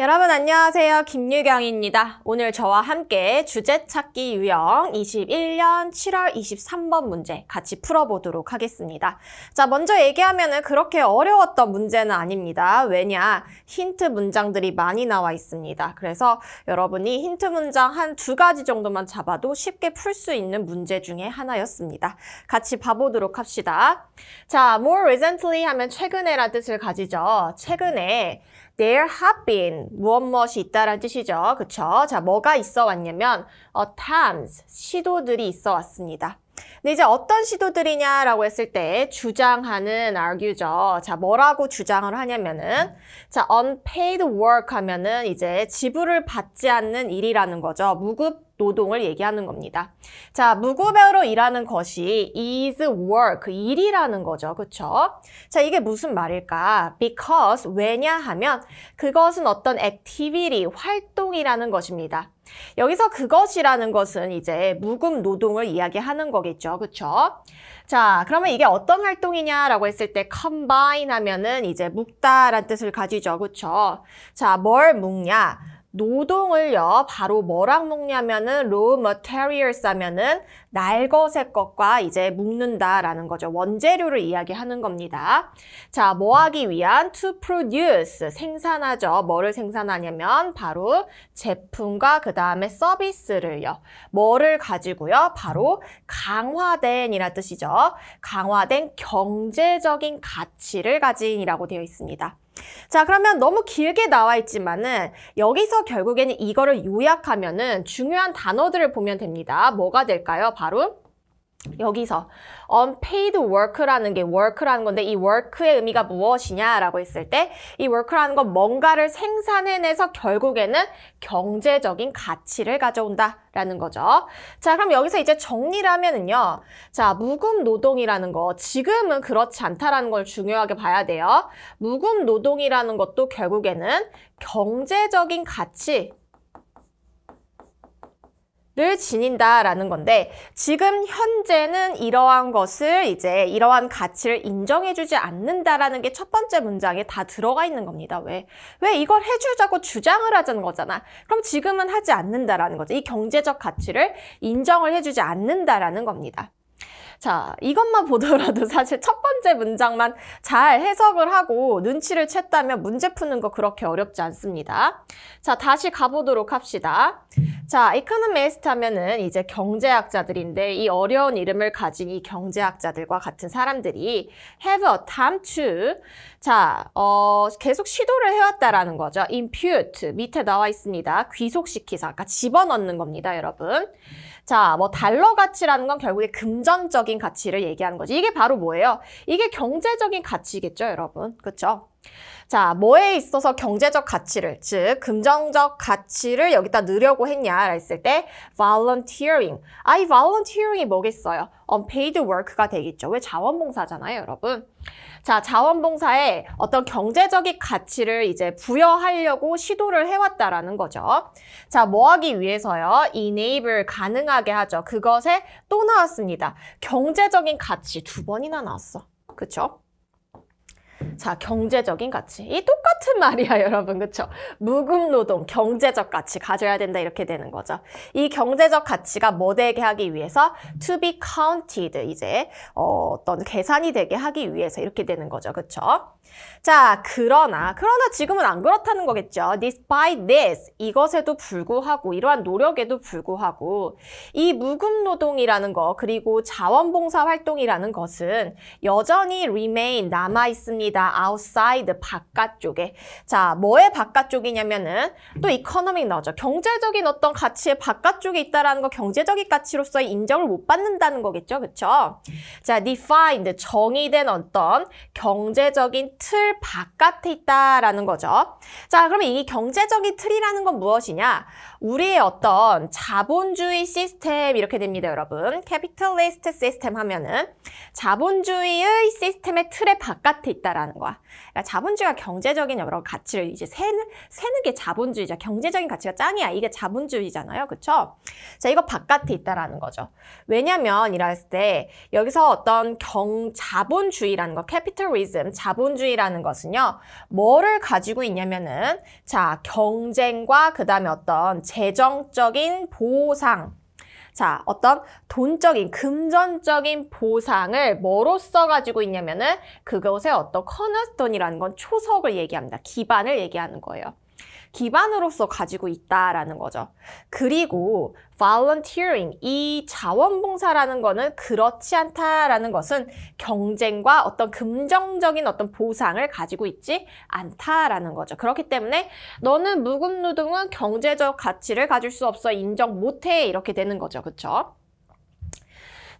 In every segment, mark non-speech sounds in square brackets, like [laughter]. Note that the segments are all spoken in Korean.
여러분 안녕하세요. 김유경입니다. 오늘 저와 함께 주제 찾기 유형 21년 7월 23번 문제 같이 풀어보도록 하겠습니다. 자, 먼저 얘기하면은 그렇게 어려웠던 문제는 아닙니다. 왜냐? 힌트 문장들이 많이 나와 있습니다. 그래서 여러분이 힌트 문장 한 두 가지 정도만 잡아도 쉽게 풀 수 있는 문제 중에 하나였습니다. 같이 봐보도록 합시다. 자, more recently 하면 최근에란 뜻을 가지죠. 최근에 there have been 무엇 무엇이 있다라는 뜻이죠. 그쵸? 자, 뭐가 있어 왔냐면 attempts, 시도들이 있어 왔습니다. 근데 이제 어떤 시도들이냐라고 했을 때 주장하는 argue죠. 자, 뭐라고 주장을 하냐면은 자, unpaid work 하면은 이제 지불을 받지 않는 일이라는 거죠. 무급 노동을 얘기하는 겁니다. 자, 무급으로 일하는 것이 is work, 일이라는 거죠. 그쵸? 자, 이게 무슨 말일까? because, 왜냐 하면 그것은 어떤 activity, 활동이라는 것입니다. 여기서 그것이라는 것은 이제 무급 노동을 이야기하는 거겠죠. 그쵸? 자, 그러면 이게 어떤 활동이냐라고 했을 때 combine 하면은 이제 묶다라는 뜻을 가지죠. 그쵸? 자, 뭘 묶냐? 노동을요, 바로 뭐랑 묶냐면은 raw materials 하면은 날 것의 것과 이제 묶는다라는 거죠. 원재료를 이야기하는 겁니다. 자, 뭐 하기 위한 to produce, 생산하죠. 뭐를 생산하냐면 바로 제품과 그 다음에 서비스를요. 뭐를 가지고요? 바로 강화된 이라 뜻이죠. 강화된 경제적인 가치를 가진이라고 되어 있습니다. 자, 그러면 너무 길게 나와 있지만은 여기서 결국에는 이거를 요약하면은 중요한 단어들을 보면 됩니다. 뭐가 될까요? 바로 여기서 unpaid work라는 게 work라는 건데 이 work의 의미가 무엇이냐라고 했을 때 이 work라는 건 뭔가를 생산해내서 결국에는 경제적인 가치를 가져온다라는 거죠. 자 그럼 여기서 이제 정리를 하면은요. 자 무급 노동이라는 거 지금은 그렇지 않다라는 걸 중요하게 봐야 돼요. 무급 노동이라는 것도 결국에는 경제적인 가치 를 지닌다라는 건데 지금 현재는 이러한 것을 이제 이러한 가치를 인정해주지 않는다라는 게 첫 번째 문장에 다 들어가 있는 겁니다. 왜? 왜 이걸 해주자고 주장을 하자는 거잖아. 그럼 지금은 하지 않는다라는 거죠. 이 경제적 가치를 인정을 해주지 않는다라는 겁니다. 자, 이것만 보더라도 [laughs] 사실 첫 번째 문장만 잘 해석을 하고 눈치를 챘다면 문제 푸는 거 그렇게 어렵지 않습니다. 자, 다시 가보도록 합시다. 자, 이코노미스트 하면은 이제 경제학자들인데 이 어려운 이름을 가진 이 경제학자들과 같은 사람들이 have a time to 자, 어, 계속 시도를 해왔다라는 거죠. impute 밑에 나와 있습니다. 귀속시키사, 아까 집어넣는 겁니다, 여러분. 자, 뭐 달러 가치라는 건 결국에 금전적인 가치를 얘기하는 거지. 이게 바로 뭐예요? 이게 경제적인 가치겠죠, 여러분. 그렇죠? 자, 뭐에 있어서 경제적 가치를, 즉 금전적 가치를 여기다 넣으려고 했냐 했을 때 volunteering. 아, 이 volunteering이 뭐겠어요? unpaid work가 되겠죠. 왜 자원봉사잖아요, 여러분. 자, 자원봉사에 어떤 경제적인 가치를 이제 부여하려고 시도를 해왔다라는 거죠. 자, 뭐 하기 위해서요? enable 가능하게 하죠. 그것에 또 나왔습니다. 경제적인 가치 두 번이나 나왔어. 그쵸? 자, 경제적인 가치. 이 똑같은 말이야, [laughs] 여러분. 그쵸? 무급 노동, 경제적 가치 가져야 된다 이렇게 되는 거죠. 이 경제적 가치가 뭐 되게 하기 위해서 to be counted 이제 어, 떤 계산이 되게 하기 위해서 이렇게 되는 거죠. 그쵸? 자, 그러나 그러나 지금은 안 그렇다는 거겠죠. despite this 이것에도 불구하고 이러한 노력에도 불구하고 이 무급 노동이라는 거 그리고 자원봉사 활동이라는 것은 여전히 remain 남아 있습니다. Outside 바깥쪽에. 자, 뭐의 바깥쪽이냐면은 또 economic 나오죠. 경제적인 어떤 가치의 바깥쪽에 있다라는 거 경제적인 가치로서의 인정을 못 받는다는 거겠죠. 그렇죠? 자, defined 정의된 어떤 경제적인 틀 바깥에 있다라는 거죠. 자, 그러면 이 경제적인 틀이라는 건 무엇이냐? 우리의 어떤 자본주의 시스템 이렇게 됩니다, 여러분. capitalist system 하면은 자본주의의 시스템의 틀의 바깥에 있다라는 거야. 그러니까 자본주의가 경제적인 여러 가치를 이제 세는, 세는 게 자본주의자. 경제적인 가치가 짱이야. 이게 자본주의잖아요. 그쵸? 자, 이거 바깥에 있다라는 거죠. 왜냐면 이랬을 때 여기서 어떤 경, 자본주의라는 거, 캐피털리즘, 자본주의라는 것은요. 뭐를 가지고 있냐면은 자, 경쟁과 그 다음에 어떤 재정적인 보상, 자, 어떤 돈적인, 금전적인 보상을 뭐로써 가지고 있냐면은 그것의 어떤 커너스톤이라는 건 초석을 얘기합니다. 기반을 얘기하는 거예요. 기반으로서 가지고 있다라는 거죠. 그리고 volunteering, 이 자원봉사라는 거는 그렇지 않다라는 것은 경쟁과 어떤 긍정적인 어떤 보상을 가지고 있지 않다라는 거죠. 그렇기 때문에 너는 묵은 노동은 경제적 가치를 가질 수 없어 인정 못해 이렇게 되는 거죠. 그렇죠?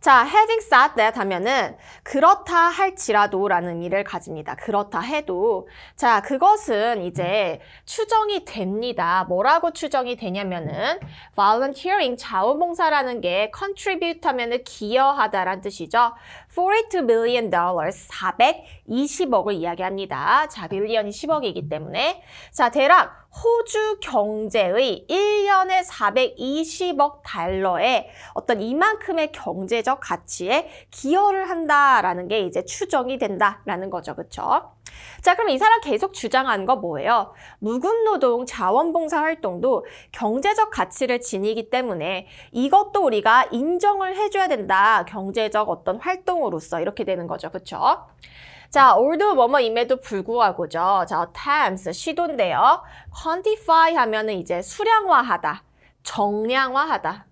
자, having said that 하면은 그렇다 할지라도 라는 의미를 가집니다. 그렇다 해도. 자, 그것은 이제 추정이 됩니다. 뭐라고 추정이 되냐면은 volunteering, 자원봉사라는 게 contribute 하면은 기여하다란 뜻이죠. 42 billion dollars, 420억을 이야기합니다. 자, 빌리언이 10억이기 때문에. 자, 대략 호주 경제의 1년에 420억 달러의 어떤 이만큼의 경제적 가치에 기여를 한다라는 게 이제 추정이 된다라는 거죠. 그렇죠? 자, 그럼 이 사람 계속 주장하는 거 뭐예요? 묵은노동 자원봉사 활동도 경제적 가치를 지니기 때문에 이것도 우리가 인정을 해줘야 된다. 경제적 어떤 활동으로서 이렇게 되는 거죠. 그렇죠? 자, 올도 뭐뭐임에도 불구하고죠. 자, attempts 시도인데요. quantify 하면은 이제 수량화하다, 정량화하다.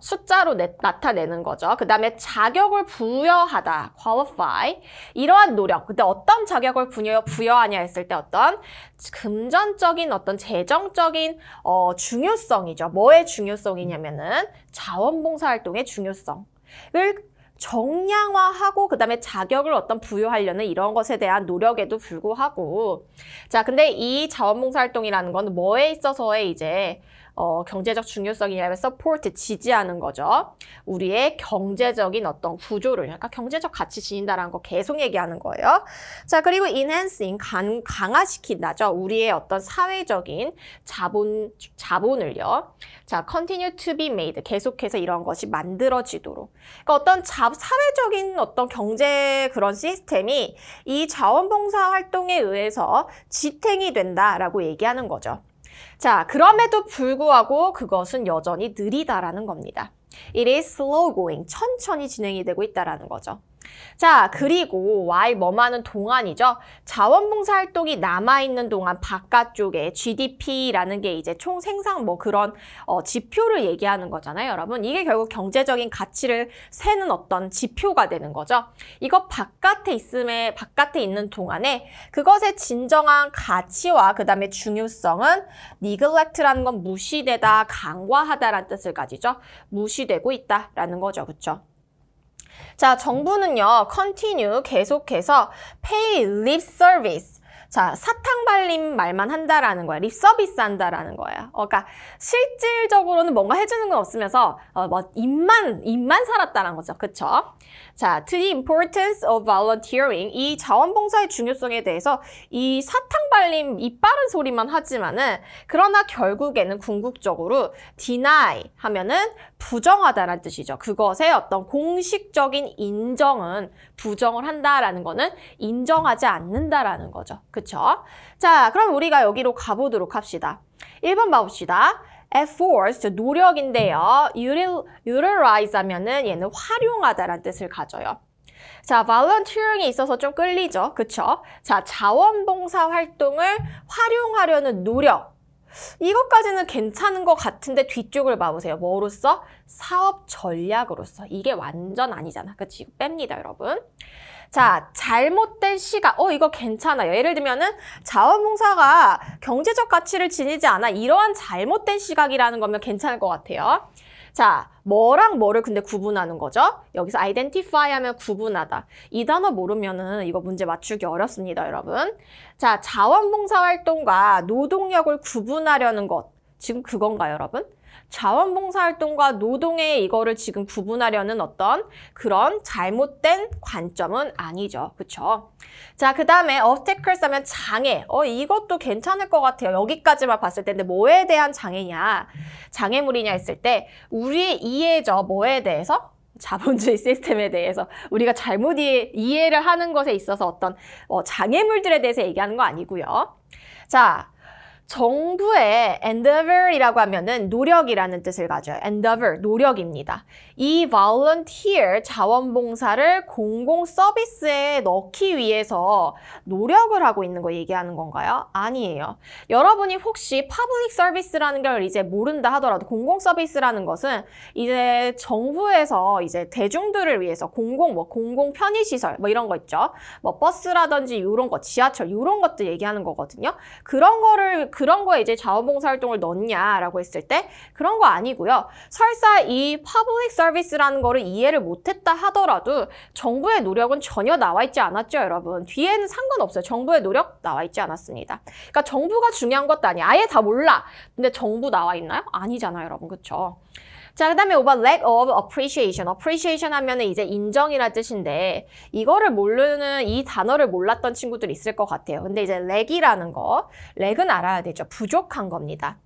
숫자로 내, 나타내는 거죠. 그 다음에 자격을 부여하다, qualify. 이러한 노력. 근데 어떤 자격을 부여, 부여하냐 했을 때 어떤 금전적인 어떤 재정적인 어, 중요성이죠. 뭐의 중요성이냐면은 자원봉사활동의 중요성 을 정량화하고 그다음에 자격을 어떤 부여하려는 이런 것에 대한 노력에도 불구하고 자 근데 이 자원봉사활동이라는 건 뭐에 있어서의 이제 어, 경제적 중요성이냐면 support, 지지하는 거죠. 우리의 경제적인 어떤 구조를, 그러니까 경제적 가치 지닌다라는 거 계속 얘기하는 거예요. 자, 그리고 enhancing, 강, 강화시킨다죠. 우리의 어떤 사회적인 자본, 자본을요. 자, continue to be made, 계속해서 이런 것이 만들어지도록. 그러니까 어떤 자, 사회적인 어떤 경제 그런 시스템이 이 자원봉사 활동에 의해서 지탱이 된다라고 얘기하는 거죠. 자, 그럼에도 불구하고 그것은 여전히 느리다라는 겁니다. It is slow going. 천천히 진행이 되고 있다라는 거죠. 자, 그리고 while 뭐만은 동안이죠. 자원봉사 활동이 남아있는 동안 바깥쪽에 GDP라는 게 이제 총 생산 뭐 그런 어, 지표를 얘기하는 거잖아요, 여러분. 이게 결국 경제적인 가치를 세는 어떤 지표가 되는 거죠. 이거 바깥에 있음에 바깥에 있는 동안에 그것의 진정한 가치와 그 다음에 중요성은 neglect라는 건 무시되다, 간과하다라는 뜻을 가지죠. 무시되고 있다라는 거죠, 그렇죠? 자, 정부는요, continue 계속해서 pay lip service 자, 사탕 발림 말만 한다라는 거야. 립 서비스 한다라는 거야. 어, 그러니까 실질적으로는 뭔가 해주는 건 없으면서 어, 뭐 입만 입만 살았다는 거죠. 그쵸? 자, to the importance of volunteering 이 자원봉사의 중요성에 대해서 이 사탕 발림 입 빠른 소리만 하지만은 그러나 결국에는 궁극적으로 deny 하면은 부정하다라는 뜻이죠. 그것의 어떤 공식적인 인정은 부정을 한다라는 거는 인정하지 않는다라는 거죠. 그쵸? 자, 그럼 우리가 여기로 가보도록 합시다. 1번 봐봅시다. Effort, 노력인데요. utilize 하면은 얘는 활용하다라는 뜻을 가져요. 자, volunteering에 있어서 좀 끌리죠. 그쵸? 자, 자원봉사 활동을 활용하려는 노력. 이것까지는 괜찮은 것 같은데 뒤쪽을 봐보세요. 뭐로써? 사업 전략으로서. 이게 완전 아니잖아. 그치? 이거 뺍니다, 여러분. 자, 잘못된 시각. 어, 이거 괜찮아요. 예를 들면은 자원봉사가 경제적 가치를 지니지 않아. 이러한 잘못된 시각이라는 거면 괜찮을 것 같아요. 자, 뭐랑 뭐를 근데 구분하는 거죠? 여기서 identify 하면 구분하다. 이 단어 모르면은 이거 문제 맞추기 어렵습니다, 여러분. 자, 자원봉사 활동과 노동력을 구분하려는 것. 지금 그건가요, 여러분? 자원봉사활동과 노동의 이거를 지금 구분하려는 어떤 그런 잘못된 관점은 아니죠. 그쵸? 자, 그 다음에 obstacles 하면 장애. 어, 이것도 괜찮을 것 같아요. 여기까지만 봤을 때. 근데 뭐에 대한 장애냐? 장애물이냐 했을 때 우리 이해죠. 뭐에 대해서? 자본주의 [laughs] 시스템에 대해서 우리가 잘못 이해, 를 하는 것에 있어서 어떤 어, 장애물들에 대해서 얘기하는 거 아니고요. 자, 정부의 endeavor이라고 하면은 노력이라는 뜻을 가져요. endeavor, 노력입니다. 이 volunteer, 자원봉사를 공공 서비스에 넣기 위해서 노력을 하고 있는 거 얘기하는 건가요? 아니에요. 여러분이 혹시 public service라는 걸 이제 모른다 하더라도 공공 서비스라는 것은 이제 정부에서 이제 대중들을 위해서 공공, 뭐 공공 편의 시설 뭐 이런 거 있죠. 뭐 버스라든지 이런 거, 지하철 이런 것들 얘기하는 거거든요. 그런 거를 그런 거에 이제 자원봉사 활동을 넣냐라고 했을 때 그런 거 아니고요. 설사 이 public service라는 거를 이해를 못했다 하더라도 정부의 노력은 전혀 나와 있지 않았죠, 여러분. 뒤에는 상관없어요. 정부의 노력 나와 있지 않았습니다. 그러니까 정부가 중요한 것도 아니야. 아예 다 몰라. 근데 정부 나와 있나요? 아니잖아요, 여러분. 그렇죠? 자, 그 다음에 5번 lack of appreciation. appreciation 하면 은 이제 인정이라 뜻인데 이거를 모르는 이 단어를 몰랐던 친구들 있을 것 같아요. 근데 이제 lack이라는 거, lack은 알아야 되죠. 부족한 겁니다.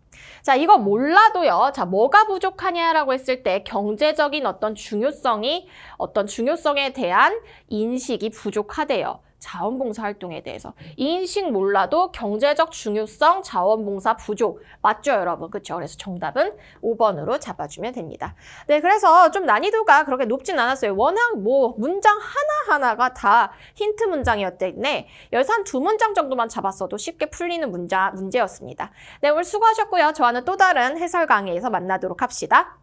자, 이거 몰라도요. 자, 뭐가 부족하냐라고 했을 때 경제적인 어떤 중요성이 어떤 중요성에 대한 인식이 부족하대요. 자원봉사 활동에 대해서. 인식 몰라도 경제적 중요성 자원봉사 부족. 맞죠 여러분? 그렇죠 그래서 정답은 5번으로 잡아주면 됩니다. 네 그래서 좀 난이도가 그렇게 높진 않았어요. 워낙 뭐 문장 하나하나가 다 힌트 여기서 한 두 문장 정도만 잡았어도 쉽게 풀리는 문자, 문제였습니다. 네 오늘 수고하셨고요. 저와는 또 다른 해설 강의에서 만나도록 합시다